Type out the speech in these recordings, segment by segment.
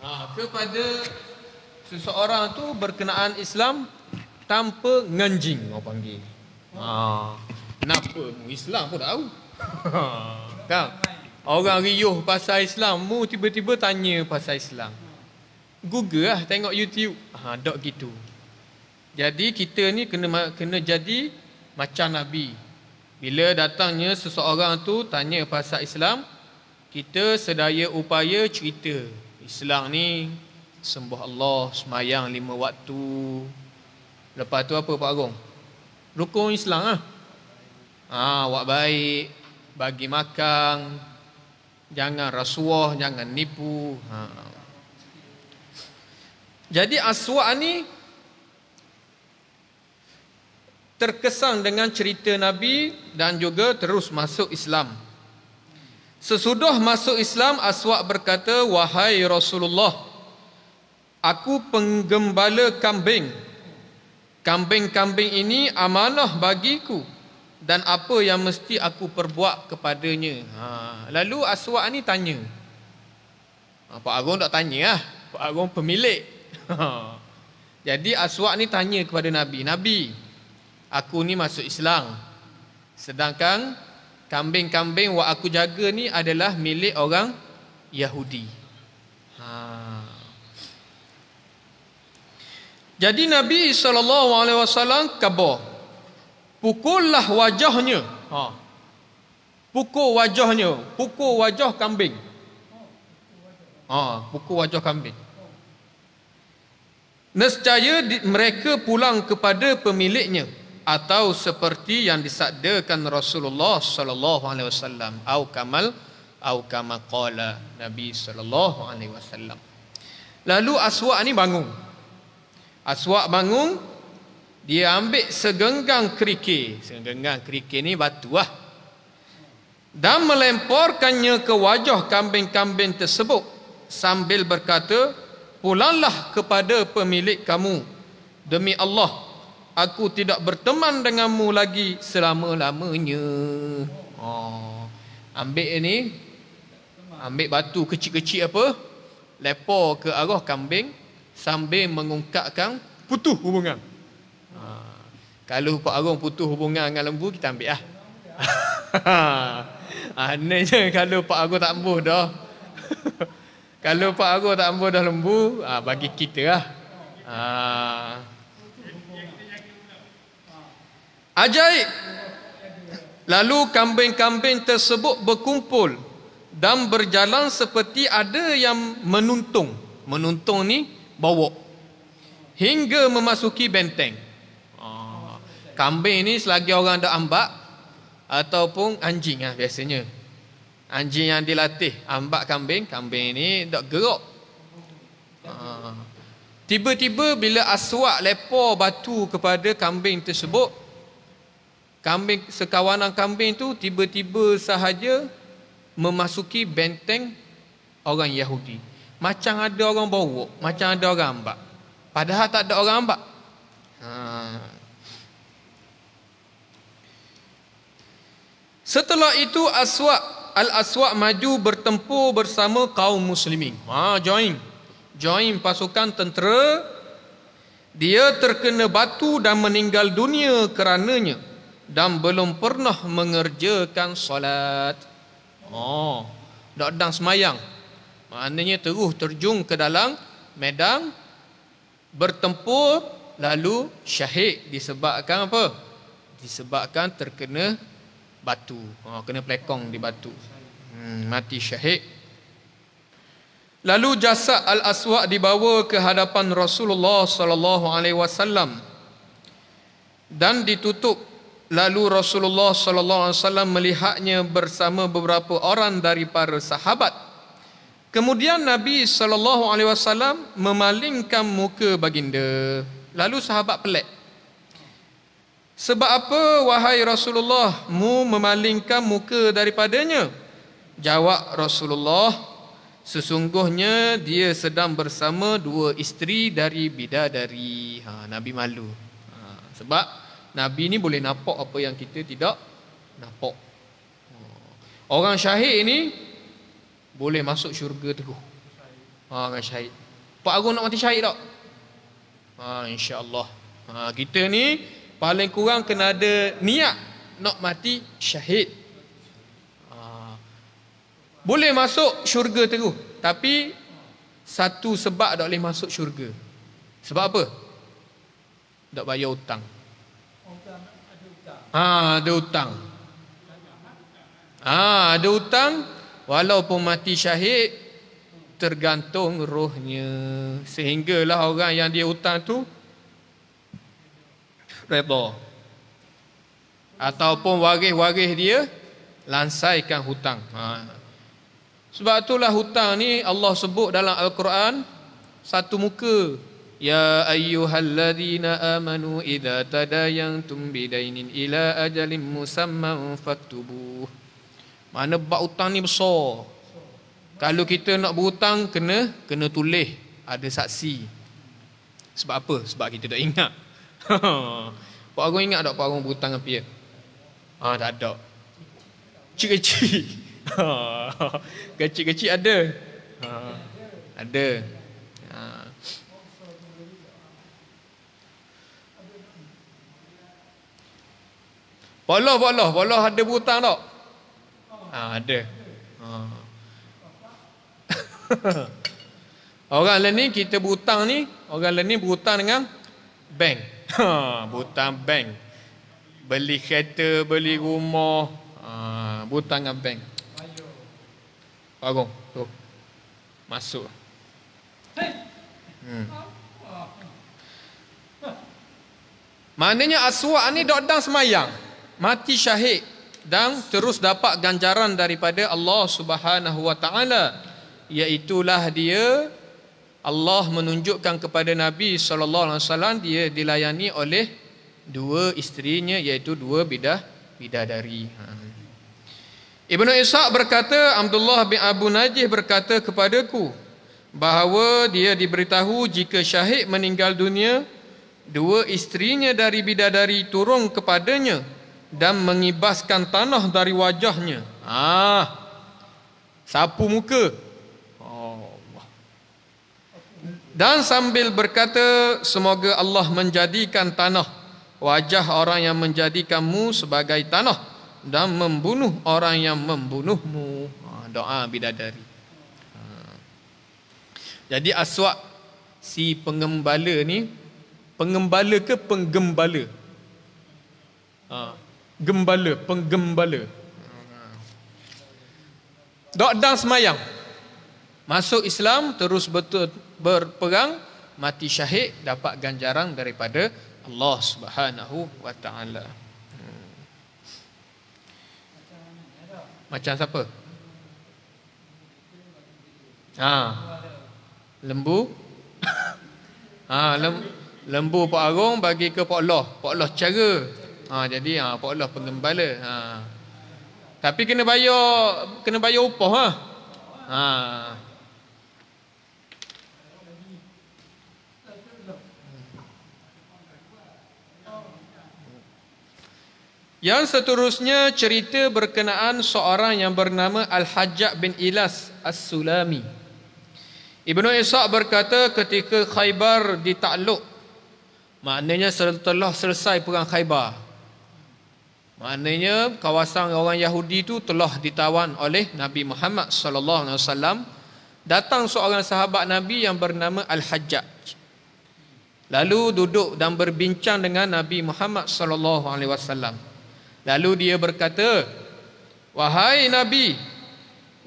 Ha, kepada seseorang tu berkenaan Islam tanpa nganjing orang panggil. Ha, kenapa mu Islam pun tak tahu. kan? Orang riuh pasal Islam, mu tiba-tiba tanya pasal Islam. Google lah, tengok YouTube. Ha, dok gitu. Jadi kita ni kena kena jadi macam Nabi. Bila datangnya seseorang tu tanya pasal Islam, kita sedaya upaya cerita. Islam ni sembah Allah, semayang lima waktu. Lepas tu apa Pak Agong? Rukun Islam lah. Ha, buat baik, bagi makan, jangan rasuah, jangan nipu. Ha. Jadi aswak ni terkesan dengan cerita Nabi dan juga terus masuk Islam. Sesudah masuk Islam, Aswak berkata, Wahai Rasulullah, aku penggembala kambing. Kambing-kambing ini amanah bagiku dan apa yang mesti aku perbuat kepadanya. Ha, lalu Aswak ni tanya. Ha, Pak Agung tak tanya lah. Pak Agung pemilik. Ha. Jadi Aswak ni tanya kepada Nabi. Nabi, aku ni masuk Islam. Sedangkan kambing-kambing yang aku jaga ni adalah milik orang Yahudi. Ha. Jadi Nabi SAW kabar. Pukullah wajahnya. Ha. Pukul wajahnya. Pukul wajah kambing. Ha. Pukul wajah kambing. Nescaya mereka pulang kepada pemiliknya atau seperti yang disabdakan Rasulullah sallallahu alaihi wasallam au kamal au kama qala Nabi sallallahu alaihi wasallam. Lalu Aswa ni bangun. Aswa bangun dia ambil segenggam kerikil. Segenggam kerikil ni batu lah. Dan melemparkannya ke wajah kambing-kambing tersebut sambil berkata, "Pulanglah kepada pemilik kamu demi Allah aku tidak berteman denganmu lagi selama-lamanya. Oh. Ambil ni ambil batu kecil-kecil apa? Lepor ke arah kambing sambil mengungkapkan putus hubungan. Ha. Kalau Pak Arung putus hubungan dengan lembu kita ambil lah. je kalau Pak Arung tak ambuh dah. kalau Pak Arung tak ambuh dah lembu, ha, bagi kita lah. Ha. Ajaib. Lalu kambing-kambing tersebut berkumpul dan berjalan seperti ada yang menuntung. Menuntung ni bawa. Hingga memasuki benteng. Ah, kambing ni selagi orang ada ambak ataupun anjing lah biasanya. Anjing yang dilatih ambak kambing, kambing ni tak gerak. Ah, tiba-tiba bila aswak lepor batu kepada kambing tersebut, kambing sekawanan kambing tu tiba-tiba sahaja memasuki benteng orang Yahudi. Macam ada orang bawa, macam ada orang ambak. Padahal tak ada orang ambak. Ha. Setelah itu Aswak Al-Aswak maju bertempur bersama kaum muslimin. Ha, join. Join pasukan tentera. Dia terkena batu dan meninggal dunia kerananya dan belum pernah mengerjakan solat. Oh, tak sedang semayang. Maknanya terus terjun ke dalam medan bertempur lalu syahid disebabkan apa? Disebabkan terkena batu. Oh, kena pelekong di batu. Hmm, mati syahid. Lalu jasad Al-Aswad dibawa ke hadapan Rasulullah sallallahu alaihi wasallam dan ditutup Lalu Rasulullah sallallahu alaihi wasallam melihatnya bersama beberapa orang dari para sahabat. Kemudian Nabi sallallahu alaihi wasallam memalingkan muka baginda. Lalu sahabat pelik. Sebab apa wahai Rasulullah mu memalingkan muka daripadanya? Jawab Rasulullah, sesungguhnya dia sedang bersama dua isteri dari bidadari. Ha, Nabi malu. Ha, sebab Nabi ni boleh nampak apa yang kita tidak nampak. Orang syahid ni boleh masuk syurga terus. Ha dengan syahid. Pak Agung nak mati syahid tak? Ha insya-Allah. Ha kita ni paling kurang kena ada niat nak mati syahid. Ha. Boleh masuk syurga terus, tapi satu sebab tak boleh masuk syurga. Sebab apa? Tak bayar hutang. Ha, ada hutang. Ha, ada hutang walaupun mati syahid tergantung rohnya. Sehinggalah orang yang dia hutang tu redha. Ataupun waris-waris dia lansaikan hutang. Ha. Sebab itulah hutang ni Allah sebut dalam Al-Quran satu muka Ya ayyuhalladzina amanu idza tadayantum bidainin ila ajalin musamman faktubuh. Mana bab hutang ni besar. Kalau kita nak berhutang kena kena tulis ada saksi. Sebab apa? Sebab kita tak ingat. Pak Agung ingat tak Pak Agung berhutang apa ya? Ah tak ada. Kecil-kecil. Kecil-kecil ada. Ha, ada. Poloh poloh, poloh ada berhutang tak? Ha, ada. Ha. orang lain ni kita berhutang ni, orang lain ni berhutang dengan bank. Ha, berhutang bank. Beli kereta, beli rumah, ha, berhutang dengan bank. Bagong, tu. Masuk. Hmm. Maknanya aswak ni dok dang semayang mati syahid dan terus dapat ganjaran daripada Allah Subhanahu wa taala iaitulah dia Allah menunjukkan kepada Nabi sallallahu alaihi wasallam dia dilayani oleh dua isterinya iaitu dua bidah bidadari. Ha. Ibnu Ishaq berkata Abdullah bin Abu Najih berkata kepadaku bahawa dia diberitahu jika syahid meninggal dunia dua isterinya dari bidadari turun kepadanya dan mengibaskan tanah dari wajahnya. Ah, sapu muka. Dan sambil berkata, semoga Allah menjadikan tanah wajah orang yang menjadikanmu sebagai tanah dan membunuh orang yang membunuhmu. Ah, doa bidadari. Ah. Jadi aswak si pengembala ni, pengembala ke penggembala? Ah gembala, penggembala. Dok dan semayang. Masuk Islam terus betul berperang mati syahid dapat ganjaran daripada Allah Subhanahu wa taala. Macam siapa? Ha. Lembu. ha, lem, lembu Pak Arung bagi ke Pak Loh. Pak Loh cara Ha, jadi ha, Pak Allah penggembala. Ha. Tapi kena bayar kena bayar upah ha. Ha. Yang seterusnya cerita berkenaan seorang yang bernama Al-Hajjaj bin Ilas As-Sulami. Ibnu Ishaq berkata ketika Khaybar ditakluk maknanya setelah selesai perang Khaybar Maknanya kawasan orang Yahudi itu telah ditawan oleh Nabi Muhammad sallallahu alaihi wasallam. Datang seorang sahabat Nabi yang bernama Al-Hajjaj. Lalu duduk dan berbincang dengan Nabi Muhammad sallallahu alaihi wasallam. Lalu dia berkata, "Wahai Nabi,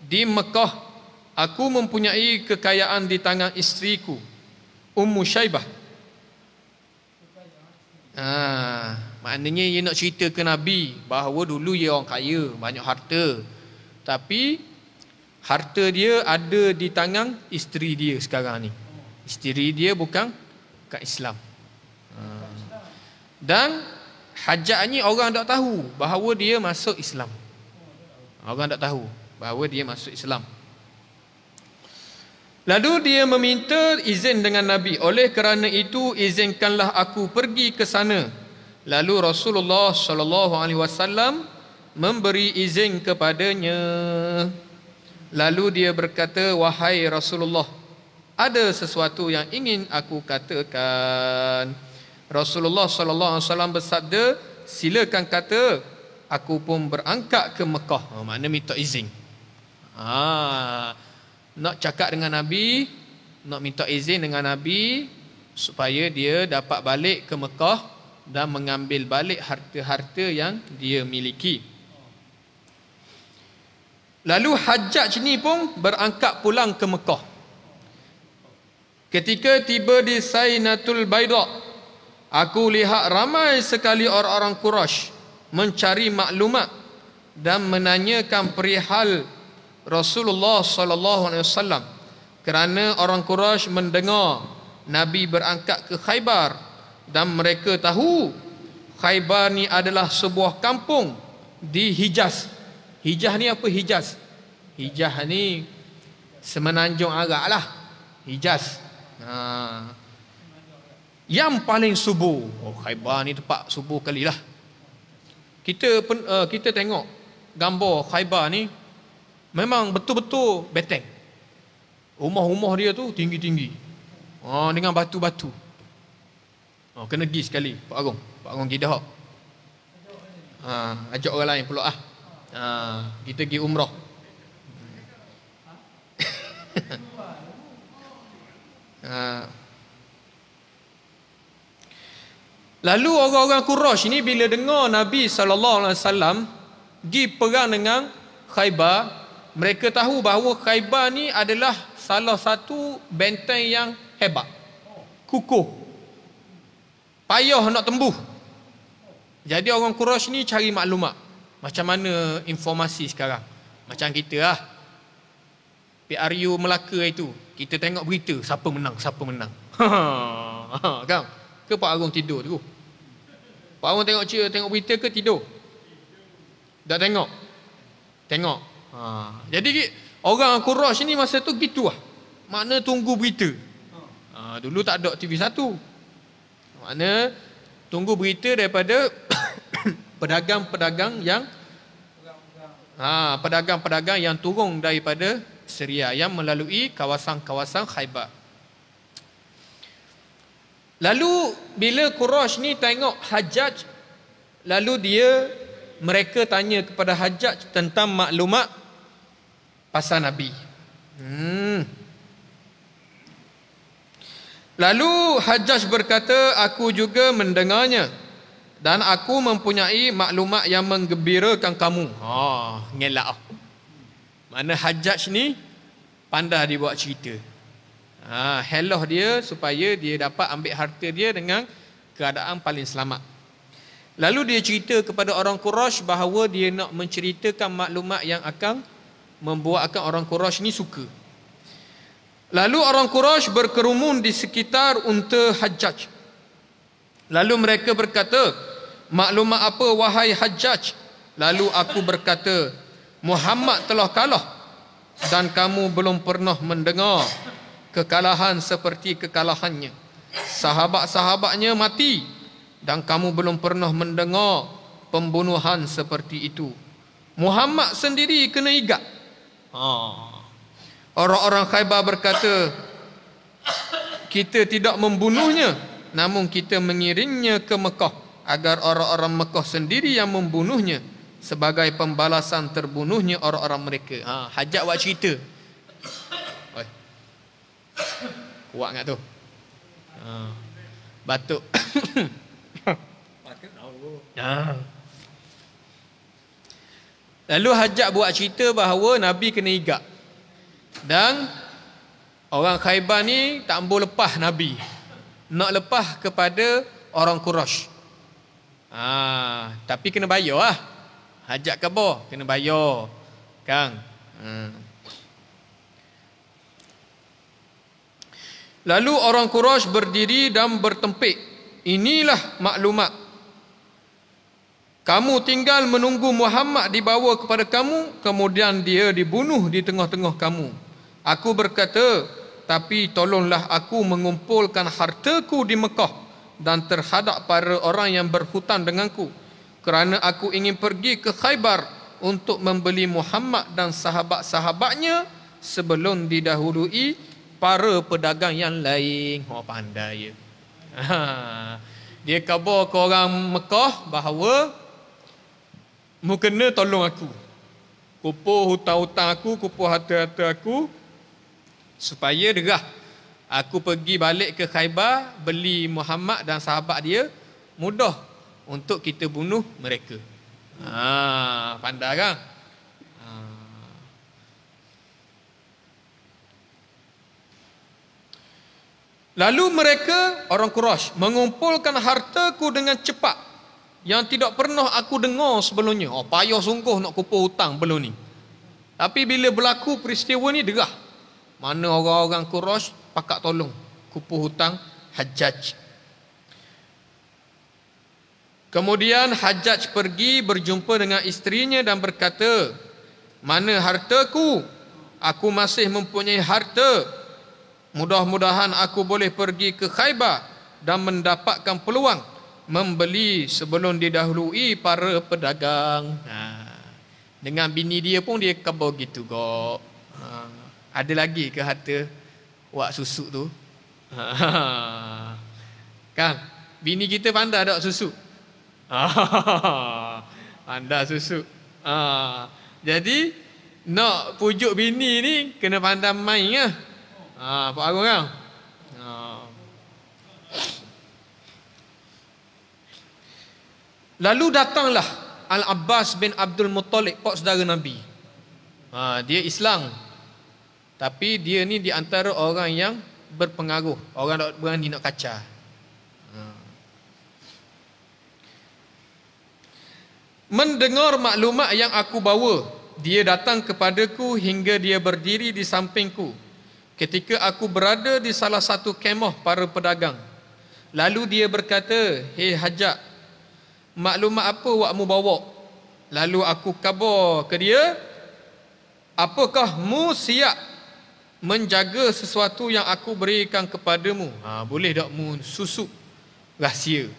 di Mekah aku mempunyai kekayaan di tangan istriku, Ummu Syaibah." Ah, Maknanya dia nak cerita ke Nabi bahawa dulu dia orang kaya, banyak harta. Tapi harta dia ada di tangan isteri dia sekarang ni. Isteri dia bukan bukan Islam. Ha. Dan hajat ni orang tak tahu bahawa dia masuk Islam. Orang tak tahu bahawa dia masuk Islam. Lalu dia meminta izin dengan Nabi. Oleh kerana itu izinkanlah aku pergi ke sana Lalu Rasulullah sallallahu alaihi wasallam memberi izin kepadanya. Lalu dia berkata, "Wahai Rasulullah, ada sesuatu yang ingin aku katakan. Rasulullah sallallahu alaihi wasallam bersabda, silakan kata, aku pun berangkat ke Mekah. Oh, makna minta izin. Ha, nak cakap dengan Nabi, nak minta izin dengan Nabi supaya dia dapat balik ke Mekah dan mengambil balik harta-harta yang dia miliki. Lalu Hajjaj ni pun berangkat pulang ke Mekah. Ketika tiba di Sainatul Baida, aku lihat ramai sekali orang-orang Quraisy mencari maklumat dan menanyakan perihal Rasulullah sallallahu alaihi wasallam kerana orang Quraisy mendengar Nabi berangkat ke Khaybar dan mereka tahu Khaybar ni adalah sebuah kampung di Hijaz. Hijaz ni apa Hijaz? Hijaz ni semenanjung Arab lah. Hijaz. Ha. Yang paling subuh. Oh Khaybar ni tempat subuh kali lah. Kita uh, kita tengok gambar Khaybar ni memang betul-betul beteng. Rumah-rumah dia tu tinggi-tinggi. Oh, dengan batu-batu. Oh, kena pergi sekali Pak Agong. Pak Agong kita hok. Ha, ajak orang lain pula ah. Ha, kita pergi umrah. ha. Lalu orang-orang Quraisy ini bila dengar Nabi sallallahu alaihi wasallam pergi perang dengan Khaybar, mereka tahu bahawa Khaybar ni adalah salah satu benteng yang hebat. Kukuh. Payah nak tembuh. Jadi orang Quraisy ni cari maklumat. Macam mana informasi sekarang? Macam kita lah. PRU Melaka itu. Kita tengok berita siapa menang, siapa menang. kan? Ke Pak Agong tidur tu? Pak Agong tengok tengok berita ke tidur? Dah tengok? Tengok. Ha. Jadi orang Quraisy ni masa tu gitu lah. Makna tunggu berita. Ha. Dulu tak ada TV 1. Makna tunggu berita daripada pedagang-pedagang yang ha, pedagang-pedagang yang turun daripada Syria yang melalui kawasan-kawasan Khaybar. Lalu bila Quraisy ni tengok Hajjaj lalu dia mereka tanya kepada Hajjaj tentang maklumat pasal Nabi. Hmm. Lalu Hajjaj berkata, aku juga mendengarnya dan aku mempunyai maklumat yang menggembirakan kamu. Ha, ngelak. Mana Hajjaj ni pandai dia buat cerita. Ha, hello dia supaya dia dapat ambil harta dia dengan keadaan paling selamat. Lalu dia cerita kepada orang Quraisy bahawa dia nak menceritakan maklumat yang akan membuatkan orang Quraisy ni suka. Lalu orang Quraisy berkerumun di sekitar unta Hajjaj. Lalu mereka berkata, "Maklumat apa wahai Hajjaj?" Lalu aku berkata, "Muhammad telah kalah dan kamu belum pernah mendengar kekalahan seperti kekalahannya. Sahabat-sahabatnya mati dan kamu belum pernah mendengar pembunuhan seperti itu. Muhammad sendiri kena igat. Ha. Orang-orang Khaybar berkata, kita tidak membunuhnya, namun kita mengirimnya ke Mekah agar orang-orang Mekah sendiri yang membunuhnya sebagai pembalasan terbunuhnya orang-orang mereka. Ha, hajat buat cerita. Kuat tak tu? Ha. Batuk. ha. Lalu Hajat buat cerita bahawa Nabi kena igak. Dan orang Khaybar ni tak boleh lepas Nabi. Nak lepas kepada orang Quraisy. Ha, tapi kena bayar lah. Hajat khabar kena bayar. Kang. Hmm. Lalu orang Quraisy berdiri dan bertempik. Inilah maklumat. Kamu tinggal menunggu Muhammad dibawa kepada kamu, kemudian dia dibunuh di tengah-tengah kamu. Aku berkata, tapi tolonglah aku mengumpulkan hartaku di Mekah dan terhadap para orang yang berhutang denganku. Kerana aku ingin pergi ke Khaybar untuk membeli Muhammad dan sahabat-sahabatnya sebelum didahului para pedagang yang lain. Oh pandai ya. Ha. Dia khabar ke orang Mekah bahawa mu kena tolong aku. Kupuh hutang-hutang aku, kupuh harta-harta aku supaya derah aku pergi balik ke Khaybar beli Muhammad dan sahabat dia mudah untuk kita bunuh mereka. Ha, pandai kan? Ha. Lalu mereka orang Quraisy mengumpulkan hartaku dengan cepat yang tidak pernah aku dengar sebelumnya. Oh payah sungguh nak kumpul hutang belum ni. Tapi bila berlaku peristiwa ni derah. Mana orang-orang Quraisy pakak tolong kumpul hutang Hajjaj. Kemudian Hajjaj pergi berjumpa dengan isterinya dan berkata, "Mana hartaku? Aku masih mempunyai harta. Mudah-mudahan aku boleh pergi ke Khaybar dan mendapatkan peluang membeli sebelum didahului para pedagang." Ha. Dengan bini dia pun dia kebau gitu kok. Ha. Ada lagi ke harta wak susuk tu? Ha. Kan? Bini kita pandai tak susuk? Anda susu. Ah, jadi nak pujuk bini ni kena pandai main ya. Ah, Pak Agung kan? Ah. Lalu datanglah Al-Abbas bin Abdul Muttalib, pak saudara Nabi. Ha, dia Islam. Tapi dia ni di antara orang yang berpengaruh. Orang tak berani nak kacau. Mendengar maklumat yang aku bawa, dia datang kepadaku hingga dia berdiri di sampingku. Ketika aku berada di salah satu kemah para pedagang. Lalu dia berkata, Hei hajat, maklumat apa wakmu bawa? Lalu aku kabar ke dia, Apakah mu siap menjaga sesuatu yang aku berikan kepadamu? Ha, boleh tak mu susuk rahsia?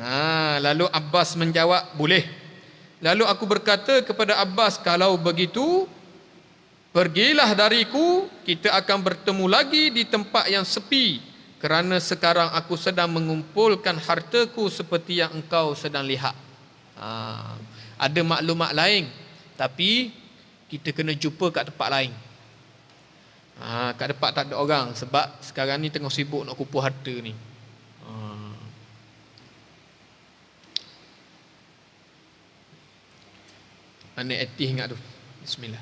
Ha, lalu Abbas menjawab, boleh. Lalu aku berkata kepada Abbas, kalau begitu, pergilah dariku, kita akan bertemu lagi di tempat yang sepi. Kerana sekarang aku sedang mengumpulkan hartaku seperti yang engkau sedang lihat. Ha, ada maklumat lain, tapi kita kena jumpa kat tempat lain. Ha, kat tempat tak ada orang sebab sekarang ni tengah sibuk nak kumpul harta ni. Mana etih ingat tu Bismillah.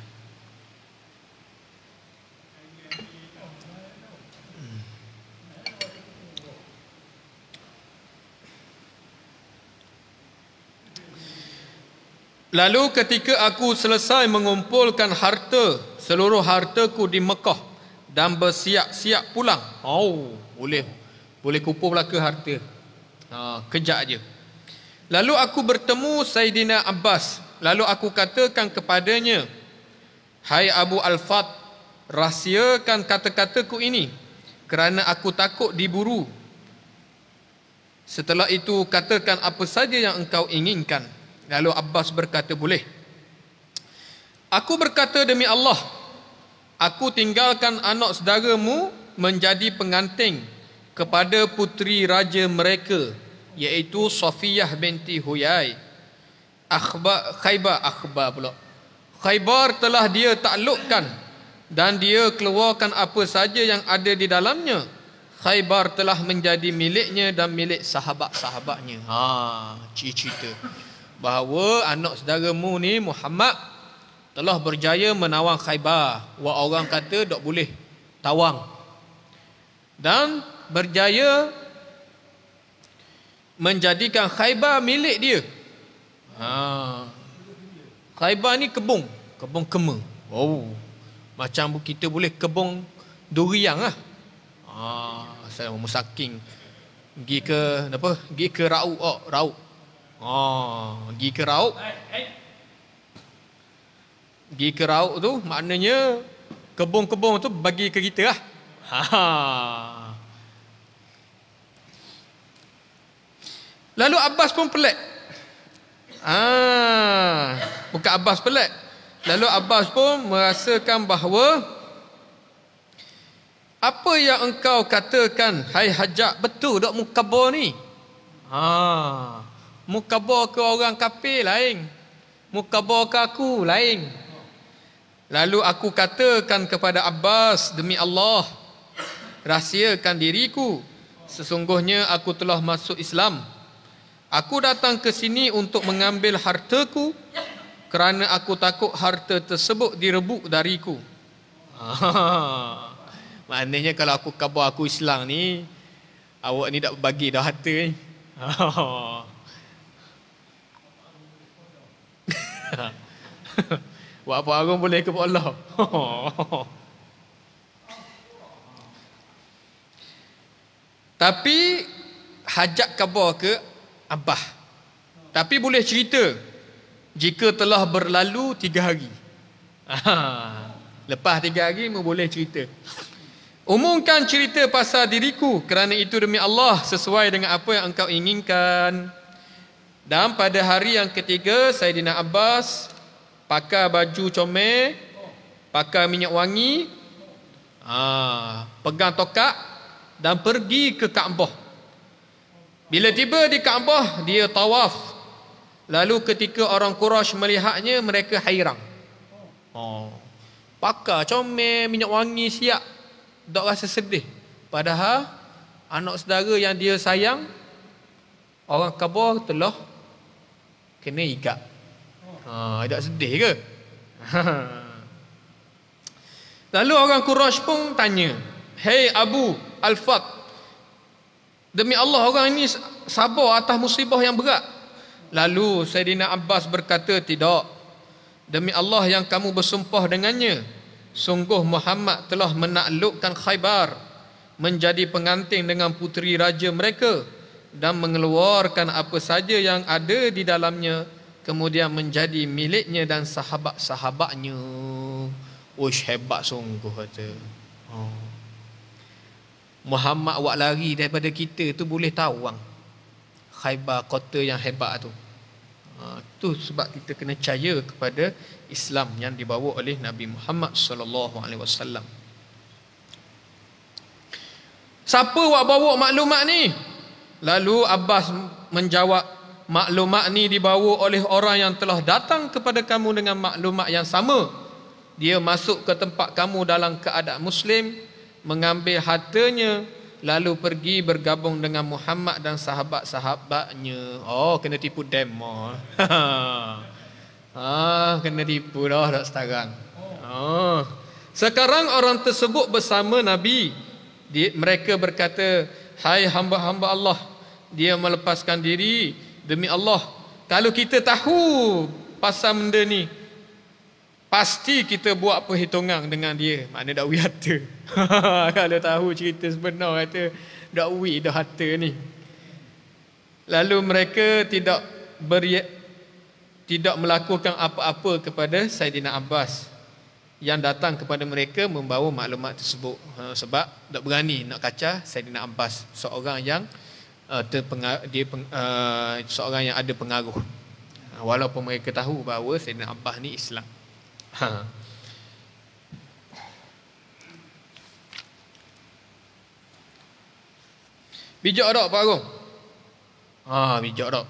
Lalu ketika aku selesai mengumpulkan harta Seluruh hartaku di Mekah Dan bersiap-siap pulang Oh boleh Boleh kumpul lah ke harta ha, Kejap je Lalu aku bertemu Sayyidina Abbas Lalu aku katakan kepadanya, Hai Abu Al-Fat, rahsiakan kata-kataku ini, kerana aku takut diburu. Setelah itu, katakan apa saja yang engkau inginkan. Lalu Abbas berkata, boleh. Aku berkata demi Allah, aku tinggalkan anak saudaramu menjadi pengantin kepada putri raja mereka, iaitu Safiyah binti Huyai akhbar Khaybar akhbar pula. Khaybar telah dia taklukkan dan dia keluarkan apa saja yang ada di dalamnya. Khaybar telah menjadi miliknya dan milik sahabat-sahabatnya. Ha, cerita bahawa anak saudaramu ni Muhammad telah berjaya menawang Khaybar. Wa orang kata tak boleh tawang. Dan berjaya menjadikan Khaybar milik dia. Ha. Khaybar ni kebun, kebun kema. Oh. Macam kita boleh kebun durian lah. Ha, saya musaking pergi ke apa? Pergi ke Rauk, oh, Rauk. Ha, pergi ke Rauk. Pergi ke Rauk tu maknanya kebun-kebun tu bagi ke kita lah. Ha. Lalu Abbas pun pelik. Ah, bukan Abbas pelik. Lalu Abbas pun merasakan bahawa apa yang engkau katakan hai hajak betul dok mukabbar ni ha mukabbar ke orang kafir lain mukabbar ke aku lain lalu aku katakan kepada Abbas demi Allah rahsiakan diriku. Sesungguhnya aku telah masuk Islam. Aku datang ke sini untuk mengambil hartaku kerana aku takut harta tersebut direbut dariku. Maknanya kalau aku khabar aku Islam ni Awak ni tak bagi dah harta ni Buat apa orang boleh ke Allah Tapi Hajat khabar ke Abah Tapi boleh cerita Jika telah berlalu tiga hari Lepas tiga hari mu boleh cerita. Umumkan cerita pasal diriku kerana itu demi Allah sesuai dengan apa yang engkau inginkan. Dan pada hari yang ketiga Saidina Abbas pakai baju comel, pakai minyak wangi, ha, pegang tokak dan pergi ke Kaabah. Bila tiba di Kaabah, dia tawaf. Lalu ketika orang Quraisy melihatnya, mereka hairang. Oh. Pakar comel minyak wangi siap. Tak rasa sedih. Padahal anak saudara yang dia sayang orang kabar telah kena ikat. Ha, tak sedih ke? Lalu orang Quraisy pun tanya, "Hei Abu Al-Fat, demi Allah orang ini sabar atas musibah yang berat." Lalu Saidina Abbas berkata, "Tidak. Demi Allah yang kamu bersumpah dengannya Sungguh Muhammad telah menaklukkan Khaybar Menjadi pengantin dengan puteri raja mereka Dan mengeluarkan apa saja yang ada di dalamnya Kemudian menjadi miliknya dan sahabat-sahabatnya Uish hebat sungguh kata oh. Muhammad awak lari daripada kita tu boleh tahu bang Khaybar kota yang hebat tu ha, sebab kita kena percaya kepada Islam yang dibawa oleh Nabi Muhammad sallallahu alaihi wasallam. Siapa buat bawa maklumat ni? Lalu Abbas menjawab, maklumat ni dibawa oleh orang yang telah datang kepada kamu dengan maklumat yang sama. Dia masuk ke tempat kamu dalam keadaan muslim, mengambil hartanya, lalu pergi bergabung dengan Muhammad dan sahabat-sahabatnya. Oh, kena tipu demo. ah, kena tipu dah tak sekarang. Oh. Sekarang orang tersebut bersama Nabi. Dia, mereka berkata, "Hai hamba-hamba Allah, dia melepaskan diri demi Allah. Kalau kita tahu pasal benda ni, Pasti kita buat perhitungan dengan dia. Mana dak harta. Kalau tahu cerita sebenar kata dak wi dah harta ni. Lalu mereka tidak beri, tidak melakukan apa-apa kepada Saidina Abbas yang datang kepada mereka membawa maklumat tersebut ha, sebab tak berani nak kaca Saidina Abbas seorang yang uh, terpengar, dia peng, uh, seorang yang ada pengaruh ha, walaupun mereka tahu bahawa Saidina Abbas ni Islam Ha. Bijak tak Pak Agong? Ha, bijak tak?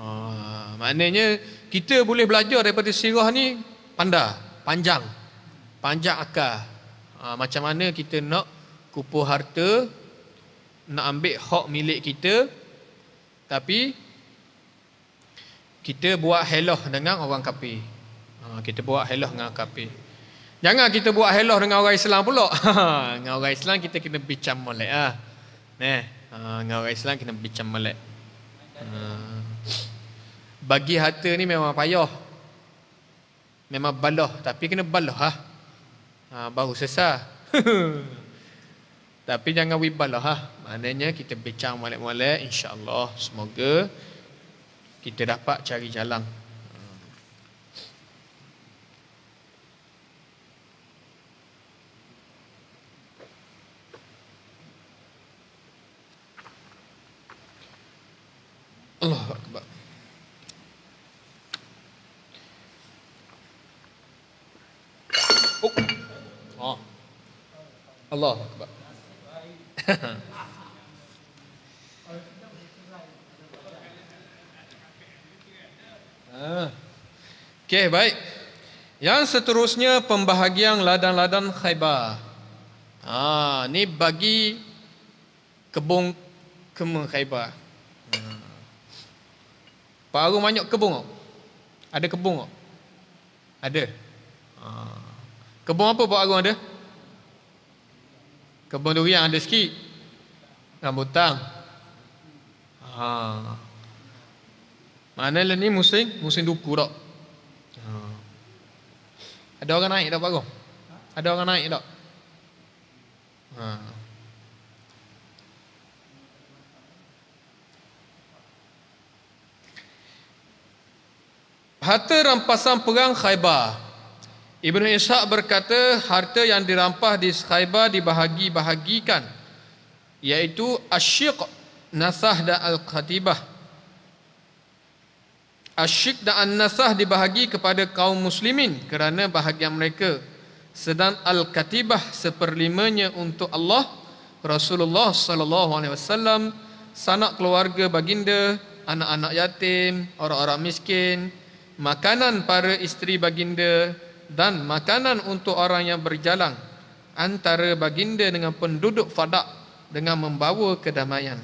Ha, maknanya kita boleh belajar daripada sirah ni pandai, panjang. Panjang akal. Ha, macam mana kita nak kupu harta, nak ambil hak milik kita, tapi kita buat helah dengan orang kafir. Ha, kita buat helah dengan kafir. Jangan kita buat helah dengan orang Islam pula. dengan orang Islam kita kena bincang molek ah. Neh, ha, dengan orang Islam kena bincang molek. Ha. Bagi harta ni memang payah. Memang balah tapi kena balah ah. Ha, baru sesah. tapi jangan wibalah ah. Maknanya kita bincang molek-molek insya-Allah semoga kita dapat cari jalan Allah Akbar. Oh. Oh. Allah Akbar. Okey, baik. Yang seterusnya pembahagian ladang-ladang Khaybar. Ah, ni bagi kebun kema Khaybar. Hmm. Pak Aru banyak kebun tak? Ada kebun tak? Ada. Ah. Kebun apa Pak Aru ada? Kebun durian ada sikit. Rambutan. Ha. Mana lah ni musim musim duku tak? Ha. Ada orang naik tak Pak Agung? Ada orang naik tak? Ha. Harta rampasan perang Khaybar. Ibnu Ishaq berkata harta yang dirampas di Khaybar dibahagi-bahagikan iaitu asyiq, nasah dan al-khatibah Asyik dan An-Nasah dibahagi kepada kaum muslimin kerana bahagian mereka. Sedang Al-Katibah seperlimanya untuk Allah, Rasulullah sallallahu alaihi wasallam, sanak keluarga baginda, anak-anak yatim, orang-orang miskin, makanan para isteri baginda dan makanan untuk orang yang berjalan antara baginda dengan penduduk Fadak dengan membawa kedamaian.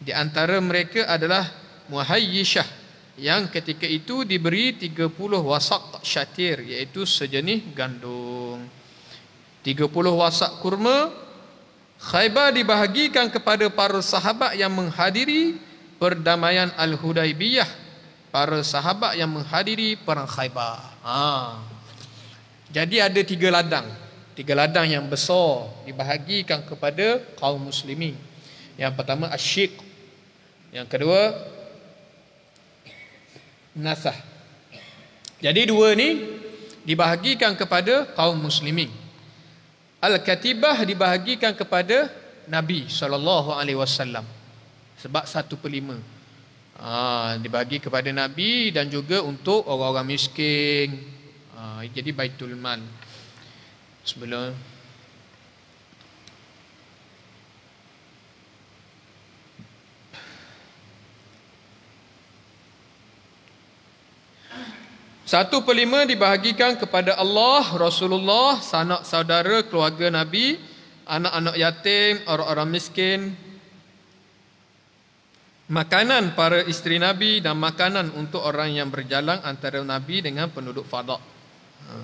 Di antara mereka adalah Muhayyishah yang ketika itu diberi 30 wasak syatir iaitu sejenis gandum. 30 wasak kurma Khaybar dibahagikan kepada para sahabat yang menghadiri perdamaian Al-Hudaybiyah. Para sahabat yang menghadiri perang Khaybar. Ha. jadi ada tiga ladang. Tiga ladang yang besar dibahagikan kepada kaum muslimin. Yang pertama asyik yang kedua nasah. Jadi dua ni dibahagikan kepada kaum muslimin. Al-Katibah dibahagikan kepada Nabi sallallahu alaihi wasallam. Sebab satu per lima. Ha, dibagi kepada Nabi dan juga untuk orang-orang miskin. Ha, jadi Baitul Mal. Sebelum Satu per lima dibahagikan kepada Allah, Rasulullah, sanak saudara, keluarga Nabi, anak-anak yatim, orang-orang miskin, makanan para isteri Nabi dan makanan untuk orang yang berjalan antara Nabi dengan penduduk Fadak. Ha.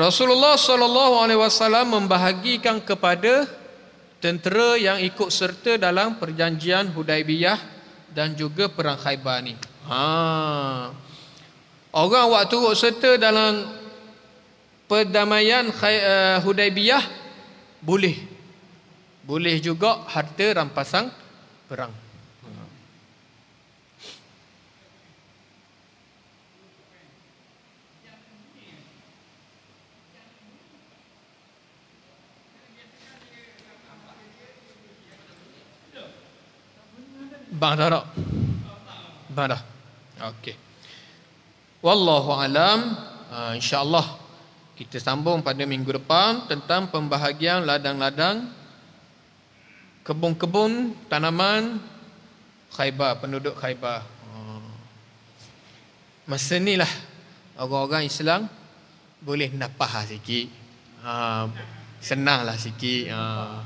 Rasulullah sallallahu alaihi wasallam membahagikan kepada tentera yang ikut serta dalam perjanjian Hudaibiyah dan juga perang Khaybar ni. Ha. Orang waktu turut serta dalam perdamaian uh, Hudaibiyah boleh. Boleh juga harta rampasan perang. Bang dah dah. Okey. Wallahu alam. Uh, InsyaAllah kita sambung pada minggu depan tentang pembahagian ladang-ladang kebun-kebun tanaman Khaybar, penduduk Khaybar. Uh. Masa ni lah orang-orang Islam boleh napah lah sikit. Uh, senang lah sikit. Uh,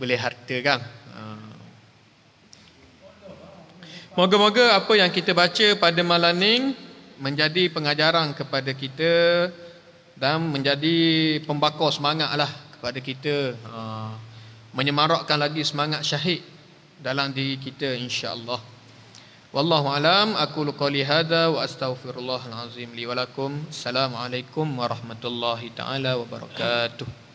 boleh harta kan. Moga-moga apa yang kita baca pada malam ini menjadi pengajaran kepada kita dan menjadi pembakar semangat lah kepada kita ha, menyemarakkan lagi semangat syahid dalam diri kita insya-Allah. Wallahu alam aku qali hada wa astaghfirullahal azim li wa lakum. Assalamualaikum warahmatullahi taala wabarakatuh.